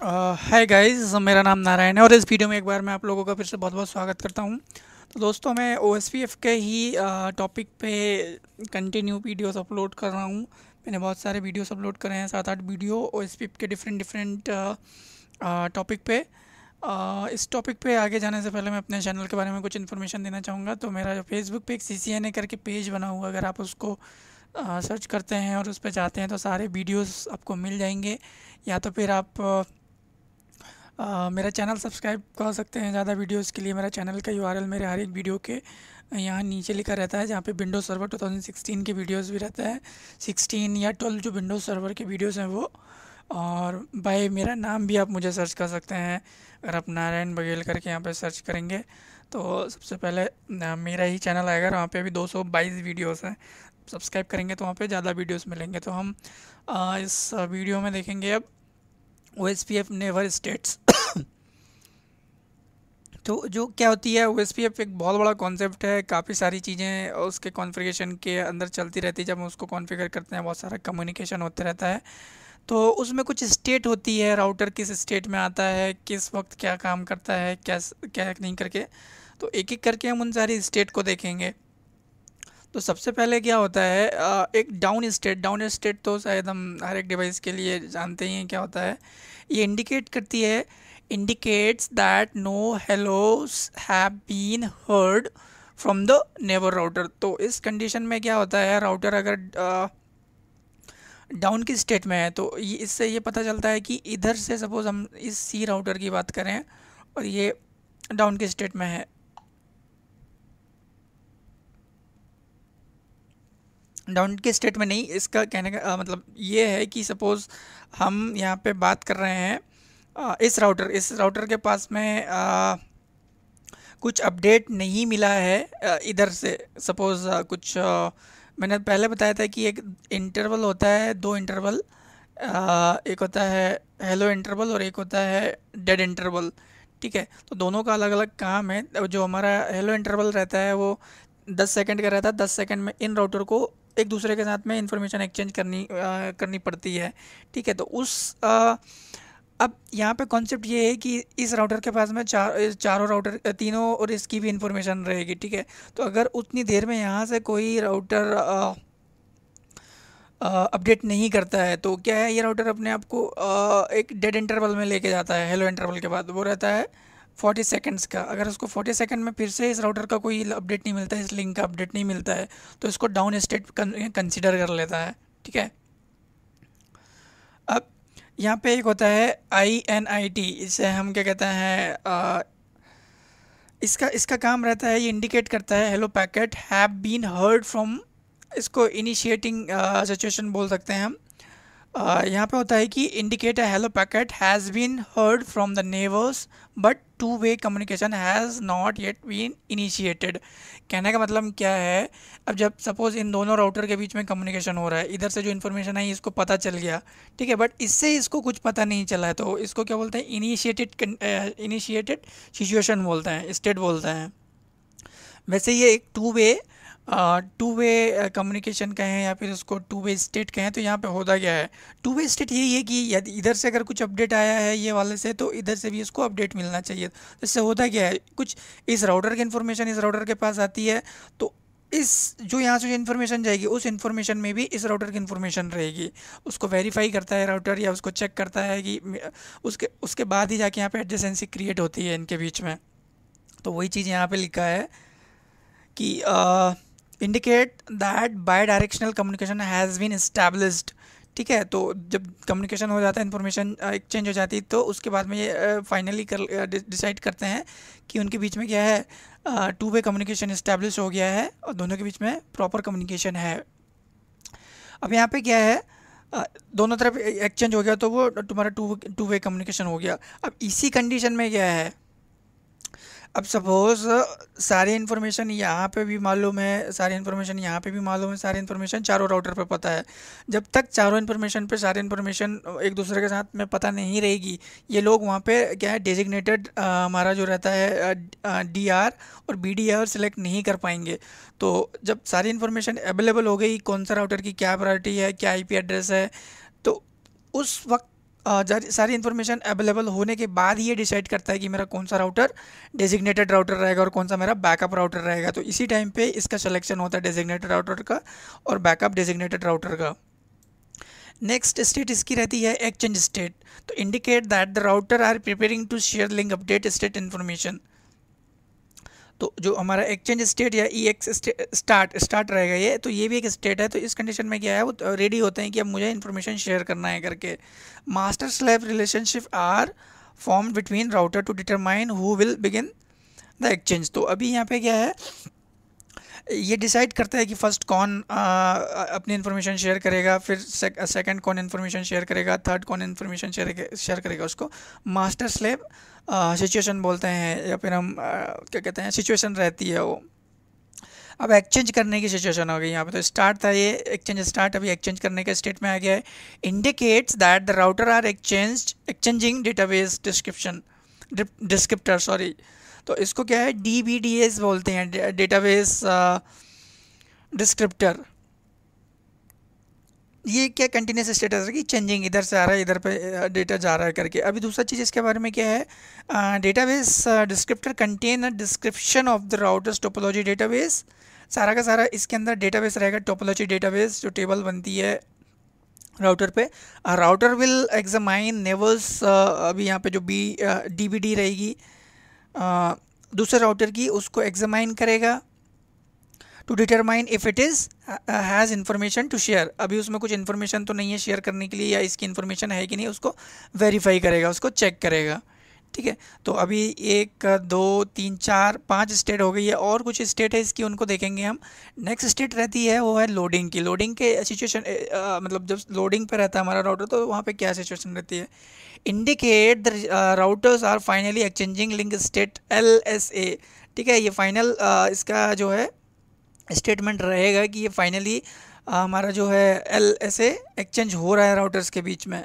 Hi guys मेरा नाम नारायण है और इस वीडियो में एक बार मैं आप लोगों का फिर से बहुत बहुत स्वागत करता हूँ। तो दोस्तों मैं ओएसपीएफ के ही टॉपिक पे कंटिन्यू वीडियोस अपलोड कर रहा हूँ। मैंने बहुत सारे वीडियोस अपलोड करे हैं सात आठ वीडियो ओएसपीएफ के डिफरेंट डिफरेंट टॉपिक पे। आ, इस टॉपिक पे आगे जाने से पहले मैं अपने चैनल के बारे में कुछ इन्फॉर्मेशन देना चाहूँगा। तो मेरा जो फेसबुक पे एक सी सी करके पेज बना हुआ अगर आप उसको सर्च करते हैं और उस पर जाते हैं तो सारे वीडियोस आपको मिल जाएँगे। या तो फिर आप मेरा चैनल सब्सक्राइब कर सकते हैं ज़्यादा वीडियोस के लिए। मेरा चैनल का यू मेरे हर एक वीडियो के यहाँ नीचे लिखा रहता है जहाँ पे विंडोज़ सर्वर 2016 के वीडियोस भी रहता है। 16 या 12 जो विंडोज़ सर्वर के वीडियोस हैं वो। और भाई मेरा नाम भी आप मुझे सर्च कर सकते हैं। अगर आप नारायण बघेल करके यहाँ पे सर्च करेंगे तो सबसे पहले मेरा ही चैनल आएगा वहाँ पे अभी 222 वीडियोस हैं। सब्सक्राइब करेंगे तो वहाँ पे ज़्यादा वीडियोस मिलेंगे। तो हम आ, इस वीडियो में देखेंगे अब O S P F neighbour states तो जो क्या होती है ओ एस पी एफ़ एक बहुत बड़ा कॉन्सेप्ट है, काफ़ी सारी चीज़ें उसके कॉन्फ़िगरेशन के अंदर चलती रहती है, जब हम उसको कॉन्फ़िगर करते हैं, बहुत सारा कम्युनिकेशन होता रहता है। तो उसमें कुछ स्टेट होती है राउटर किस स्टेट में आता है, किस वक्त क्या काम करता है, क्या क्या नहीं करके। तो एक एक करके हम उन सारी स्टेट को देखेंगे। तो सबसे पहले क्या होता है एक डाउन स्टेट डाउन स्टेट तो शायद हम हर एक डिवाइस के लिए जानते ही हैं क्या होता है। ये इंडिकेट करती है indicates that no hellos have been heard from the neighbour router तो इस कंडीशन में क्या होता है राउटर अगर डाउन की स्टेट में है तो इससे ये पता चलता है कि इधर से सपोज़ हम इस सी राउटर की बात करें और ये डाउन की स्टेट में है। डाउन के स्टेट में नहीं इसका कहने का आ, मतलब ये है कि सपोज़ हम यहाँ पे बात कर रहे हैं आ, इस राउटर इस राउटर के पास में आ, कुछ अपडेट नहीं मिला है इधर से। सपोज़ कुछ मैंने पहले बताया था कि एक इंटरवल होता है दो इंटरवल एक होता है हेलो इंटरवल और एक होता है डेड इंटरवल ठीक है? तो दोनों का अलग अलग काम है। जो हमारा हेलो इंटरवल रहता है वो दस सेकंड का रहता है। दस सेकंड में इन राउटर को एक दूसरे के साथ में इंफॉर्मेशन एक्सचेंज करनी आ, करनी पड़ती है। ठीक है तो उस आ, अब यहाँ पे कॉन्सेप्ट ये है कि इस राउटर के पास में चार चारों राउटर तीनों और इसकी भी इंफॉर्मेशन रहेगी ठीक है? तो अगर उतनी देर में यहाँ से कोई राउटर अपडेट नहीं करता है तो क्या है ये राउटर अपने आप को एक डेड इंटरवल में लेके जाता है हेलो इंटरवल के बाद वो रहता है फोर्टी सेकेंड्स का। अगर उसको फोर्टी सेकेंड में फिर से इस राउटर का कोई अपडेट नहीं मिलता है इस लिंक का अपडेट नहीं मिलता है तो इसको डाउन स्टेट कंसिडर कर लेता है, ठीक है? अब यहाँ पे एक होता है आई एन आई टी इसे हम क्या कहते हैं इसका इसका काम रहता है, ये इंडिकेट करता है hello packet have been heard from इसको इनिशिएटिंग सिचुएशन बोल सकते हैं हम। यहाँ पे होता है कि indicate hello packet has been heard from the neighbours but two way communication has not yet been initiated कहने का मतलब क्या है? अब जब सपोज़ इन दोनों राउटर के बीच में कम्युनिकेशन हो रहा है, इधर से जो इन्फॉर्मेशन आई, इसको पता चल गया, ठीक है? बट इससे इसको कुछ पता नहीं चला है तो इसको क्या बोलते हैं? इनिशिएटेड इनिशिएटेड सिचुएशन बोलते हैं स्टेट बोलते हैं। वैसे ये एक two way two way communication कहें या फिर उसको टू वे स्टेट कहें तो यहाँ पे होता क्या है? टू वे स्टेट यही है कि यदि इधर से अगर कुछ अपडेट आया है ये वाले से तो इधर से भी उसको अपडेट मिलना चाहिए। तो इससे होता क्या है? कुछ इस राउटर की इन्फॉर्मेशन इस राउटर के पास आती है तो इस जो यहाँ से जो इन्फॉर्मेशन जाएगी उस इन्फॉर्मेशन में भी इस राउटर की इन्फॉर्मेशन रहेगी। उसको वेरीफाई करता है राउटर या उसको चेक करता है कि उसके उसके बाद ही जाके यहाँ पे एडजेंसी क्रिएट होती है इनके बीच में। तो वही चीज़ यहाँ पे लिखा है कि आ, indicate that bidirectional communication has been established ठीक है तो जब कम्युनिकेशन हो जाता है इन्फॉर्मेशन एक्सचेंज हो जाती है तो उसके बाद में ये फाइनली कर डिसाइड करते हैं कि उनके बीच में क्या है टू वे कम्युनिकेशन इस्टेब्लिश हो गया है और दोनों के बीच में प्रॉपर कम्युनिकेशन है। अब यहाँ पे क्या है दोनों तरफ़ एक्सचेंज हो गया तो वो तुम्हारा टू टू वे कम्युनिकेशन हो गया। अब इसी कंडीशन में क्या है अब सपोज़ सारी इन्फॉर्मेशन यहाँ पे भी मालूम है, सारी इन्फॉर्मेशन यहाँ पे भी मालूम है, सारी इन्फॉर्मेशन चारों राउटर पे पता है। जब तक चारों इन्फॉर्मेशन पे सारी इन्फॉर्मेशन एक दूसरे के साथ में पता नहीं रहेगी, ये लोग वहाँ पे क्या है डेजिग्नेटेड हमारा जो रहता है डी आर और बी डी आर सेलेक्ट नहीं कर पाएँगे। तो जब सारी इन्फॉर्मेशन अवेलेबल हो गई, कौन सा राउटर की क्या प्रायोरिटी है, क्या आई पी एड्रेस है तो उस वक्त सारी इन्फॉर्मेशन अवेलेबल होने के बाद ये डिसाइड करता है कि मेरा कौन सा राउटर डेजिग्नेटेड राउटर रहेगा और कौन सा मेरा बैकअप राउटर रहेगा। तो इसी टाइम पे इसका सिलेक्शन होता है डेजिग्नेटेड राउटर का और बैकअप डेजिग्नेटेड राउटर का। नेक्स्ट स्टेट इसकी रहती है एक्सचेंज स्टेट तो indicate that the router are preparing to share link update state information तो जो हमारा एक्सचेंज स्टेट या ई एक्स स्टार्ट स्टार्ट रहेगा ये तो ये भी एक स्टेट है तो इस कंडीशन में क्या है, वो रेडी होते हैं कि अब मुझे इन्फॉर्मेशन शेयर करना है करके। Master slave relationship are form between router to determine who will begin the exchange तो अभी यहाँ पे क्या है ये डिसाइड करता है कि फ़र्स्ट कौन आ, अपनी इन्फॉर्मेशन शेयर करेगा फिर सेकंड कौन इन्फॉर्मेशन शेयर करेगा थर्ड कौन इन्फॉर्मेशन शेयर शेयर करेगा उसको। मास्टर स्लेब सिचुएशन बोलते हैं या फिर हम क्या कहते हैं सिचुएशन रहती है वो। अब एक्सचेंज करने की सिचुएशन हो गई यहाँ पे तो स्टार्ट था ये एक्सचेंज स्टार्ट अभी एक्सचेंज करने के स्टेट में आ गया है। Indicates that the router are exchange exchanging database description descriptor sorry तो इसको क्या है? डी बी डी एस बोलते हैं डेटाबेस डिस्क्रिप्टर ये क्या कंटिन्यूस स्टेटस है कि चेंजिंग इधर से आ रहा है, इधर पे डेटा जा रहा है करके। अभी दूसरा चीज़ इसके बारे में क्या है? Database descriptor contain a description of the routers topology database सारा का सारा इसके अंदर डेटाबेस रहेगा टोपोलॉजी डेटाबेस जो टेबल बनती है राउटर पे। राउटर विल एग्जामाइन नेवल्स अभी यहाँ पे जो बी डी डी रहेगी। दूसरे राउटर की उसको एग्जामाइन करेगा to determine if it is has information to share अभी उसमें कुछ इन्फॉर्मेशन तो नहीं है शेयर करने के लिए या इसकी इन्फॉर्मेशन है कि नहीं, उसको वेरीफाई करेगा, उसको चेक करेगा। ठीक है? तो अभी एक दो तीन चार पाँच स्टेट हो गई है और कुछ स्टेट है इसकी उनको देखेंगे हम। नेक्स्ट स्टेट रहती है वो है लोडिंग की। लोडिंग के सिचुएशन मतलब जब लोडिंग पे रहता है हमारा राउटर तो वहाँ पे क्या सिचुएशन रहती है? Indicate the routers are finally exchanging link state L S A ठीक है ये फाइनल uh, इसका जो है स्टेटमेंट रहेगा कि ये फाइनली हमारा जो है एल एस ए एक्सचेंज हो रहा है राउटर्स के बीच में।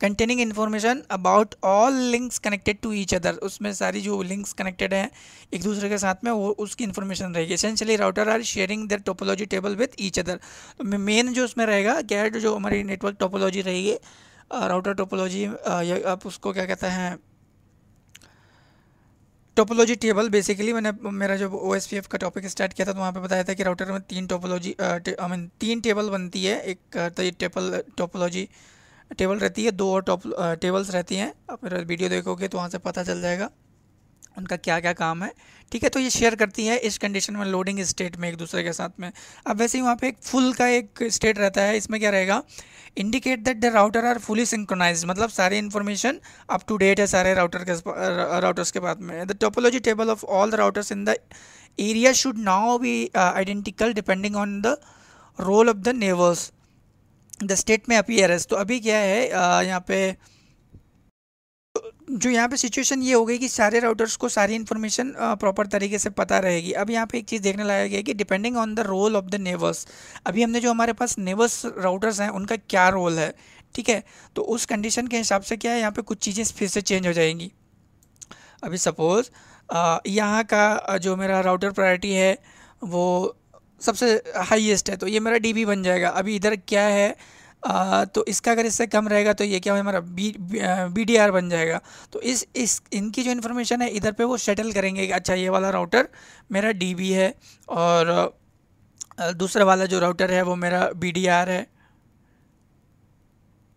Containing information about all links connected to each other उसमें सारी जो लिंक्स कनेक्टेड हैं, एक दूसरे के साथ में वो उसकी इन्फॉर्मेशन रहेगी। Essentially router are sharing their topology table with each other तो मेन जो उसमें रहेगा क्या जो हमारी नेटवर्क टोपोलॉजी रहेगी राउटर टोपोलॉजी आप उसको क्या कहते हैं टोपोलॉजी टेबल बेसिकली मैंने मेरा जो एफ़ का टॉपिक स्टार्ट किया था तो वहाँ पे बताया था कि राउटर में तीन टोपोलॉजी आई मीन तीन टेबल बनती है। एक तो ये टेबल टोपोलॉजी टेबल रहती है, दो और टॉप टेबल्स रहती हैं। आप मेरा वीडियो देखोगे तो वहाँ से पता चल जाएगा उनका क्या क्या काम है। ठीक है तो ये शेयर करती है इस कंडीशन में लोडिंग स्टेट में एक दूसरे के साथ में। अब वैसे ही वहाँ पे एक फुल का एक स्टेट रहता है, इसमें क्या रहेगा? Indicate that the router are fully synchronize मतलब सारी इन्फॉर्मेशन अप टू डेट है सारे राउटर के राउटर्स के बाद में। The topology table of all the routers in the area should now be identical depending on the role of the neighbours the state में appearance तो अभी क्या है यहाँ पे, जो यहाँ पे सिचुएशन ये हो गई कि सारे राउटर्स को सारी इन्फॉर्मेशन प्रॉपर तरीके से पता रहेगी। अब यहाँ पे एक चीज़ देखने लाया गया कि depending on the role of the neighbours अभी हमने जो हमारे पास नेवर्स राउटर्स हैं, उनका क्या रोल है, ठीक है? तो उस कंडीशन के हिसाब से क्या है, यहाँ पे कुछ चीज़ें फिर से चेंज हो जाएँगी। अभी सपोज़ यहाँ का जो मेरा राउटर प्रायोरिटी है, वो सबसे हाईएस्ट है तो ये मेरा डीबी बन जाएगा। अभी इधर क्या है? आ, तो इसका अगर इससे कम रहेगा तो ये क्या हमारा बी बी डी आर बन जाएगा। तो इस इस इनकी जो इन्फॉर्मेशन है इधर पे वो सेटल करेंगे कि अच्छा ये वाला राउटर मेरा डी बी है और दूसरा वाला जो राउटर है वो मेरा बी डी आर है।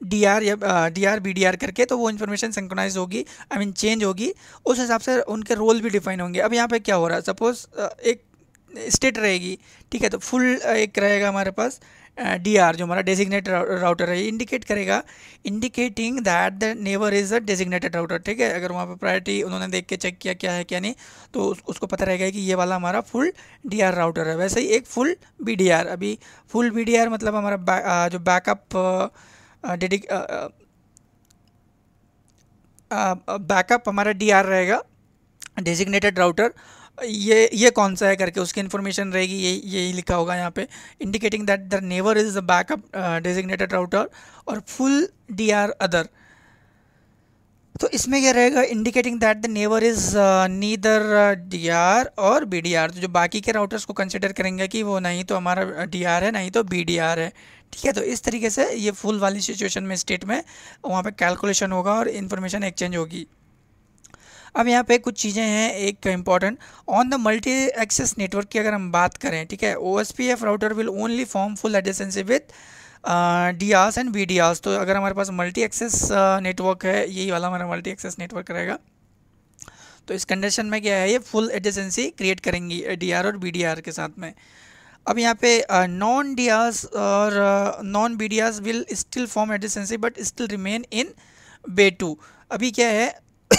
डी आर या D R B D R करके तो वो इन्फॉर्मेशन सिंक्रोनाइज होगी आई मीन चेंज होगी। उस हिसाब से उनके रोल भी डिफाइन होंगे। अब यहाँ पे क्या हो रहा है? सपोज़ एक स्टेट रहेगी। ठीक है तो फुल एक रहेगा हमारे पास डी आर जो हमारा डेजिग्नेटेड राउटर है ये इंडिकेट करेगा। Indicating that the neighbour is a designated router ठीक है? अगर वहाँ पर प्रायोरिटी उन्होंने देख के चेक किया क्या है क्या नहीं तो उस, उसको पता रहेगा कि ये वाला हमारा फुल डी आर राउटर है। वैसे ही एक फुल बी डी आर अभी फुल बी डी आर मतलब हमारा बै, जो बैकअप डेडिक बैकअप हमारा डी आर रहेगा डेजिग्नेटेड राउटर ये ये कौन सा है करके उसकी इन्फॉर्मेशन रहेगी, ये यही लिखा होगा यहाँ पे indicating that the neighbour is the backup designated router और फुल डी आर अदर तो इसमें क्या रहेगा? Indicating that the neighbour is neither D R और बी डी आर तो जो बाकी के राउटर्स को कंसिडर करेंगे कि वो नहीं तो हमारा डी आर है, नहीं तो बी डी आर है. ठीक है तो इस तरीके से ये फुल वाली सिचुएशन में स्टेट में वहाँ पे कैलकुलेशन होगा और इन्फॉर्मेशन एक्सचेंज होगी. अब यहाँ पे कुछ चीज़ें हैं, एक important on the multi access network की अगर हम बात करें, ठीक है O S P F router will only form full adjacency with D Rs and B D Rs तो अगर हमारे पास मल्टी एक्सेस नेटवर्क है, यही वाला हमारा मल्टी एक्सेस नेटवर्क रहेगा। तो इस कंडीशन में क्या है, ये फुल एडेसेंसी क्रिएट करेंगी डी आर और बी डी आर के साथ में। अब यहाँ पे नॉन डी आर्स और non B D Rs will still form adjacency but still remain in bay two अभी क्या है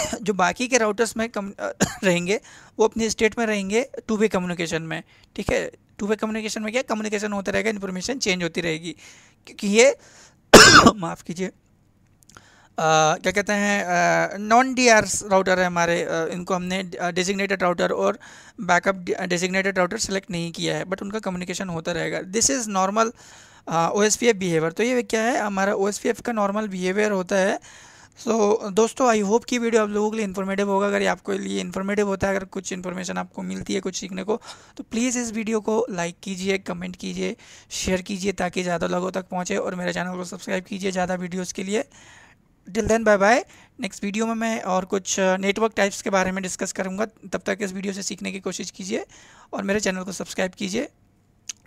जो बाकी के राउटर्स में कम, रहेंगे, वो अपनी स्टेट में रहेंगे टू वे कम्युनिकेशन में, ठीक है? टू वे कम्युनिकेशन में क्या? कम्युनिकेशन होता रहेगा इन्फॉर्मेशन चेंज होती रहेगी। क्योंकि ये, माफ़ कीजिए क्या कहते हैं नॉन डी आर राउटर है हमारे इनको हमने डेजिग्नेटेड राउटर और बैकअप डेजिग्नेटेड राउटर सेलेक्ट नहीं किया है बट उनका कम्युनिकेशन होता रहेगा। This is normal O S P F behaviour तो ये क्या है? हमारा ओ एस पी एफ़ का नॉर्मल बिहेवियर होता है सो so, दोस्तों आई होप कि वीडियो आप लोगों के लिए इन्फॉर्मेटिव होगा। अगर ये आपको लिए इन्फॉर्मेटिव होता है अगर कुछ इन्फॉर्मेशन आपको मिलती है कुछ सीखने को तो प्लीज़ इस वीडियो को लाइक कीजिए कमेंट कीजिए शेयर कीजिए ताकि ज़्यादा लोगों तक पहुँचे और मेरे चैनल को सब्सक्राइब कीजिए ज़्यादा वीडियोज़ के लिए। Till then bye bye next video में मैं और कुछ नेटवर्क टाइप्स के बारे में डिस्कस करूँगा। तब तक इस वीडियो से सीखने की कोशिश कीजिए और मेरे चैनल को सब्सक्राइब कीजिए।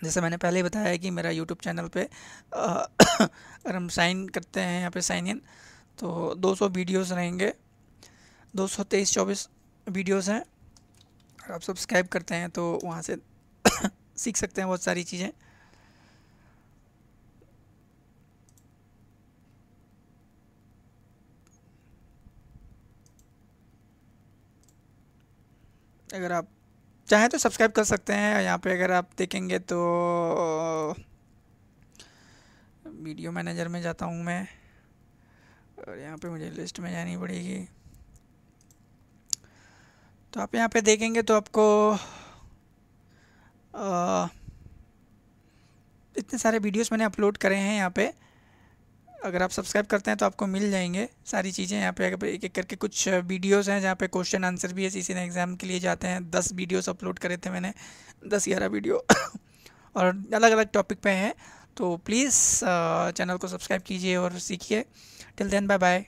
जैसे मैंने पहले ही बताया है कि मेरा यूट्यूब चैनल पे अगर हम साइन करते हैं यहाँ पे साइन इन तो 200 वीडियोस रहेंगे। दो सौ तेईस चौबीस वीडियोस हैं। अगर आप सब्सक्राइब करते हैं तो वहाँ से सीख सकते हैं बहुत सारी चीज़ें। अगर आप चाहें तो सब्सक्राइब कर सकते हैं। यहाँ पे अगर आप देखेंगे तो वीडियो मैनेजर में जाता हूँ मैं। और यहाँ पे मुझे लिस्ट में जानी पड़ेगी। तो आप यहाँ पे देखेंगे तो आपको आ, इतने सारे वीडियोस मैंने अपलोड करे हैं यहाँ पे। अगर आप सब्सक्राइब करते हैं तो आपको मिल जाएँगे। सारी चीज़ें यहाँ पे एक एक करके कुछ वीडियोस हैं जहाँ पे क्वेश्चन आंसर भी है सी ने एग्ज़ाम के लिए जाते हैं। दस वीडियोस अपलोड करे थे मैंने दस ग्यारह वीडियो और अलग अलग टॉपिक पे हैं। तो प्लीज़ चैनल को सब्सक्राइब कीजिए और सीखिए। Till then bye bye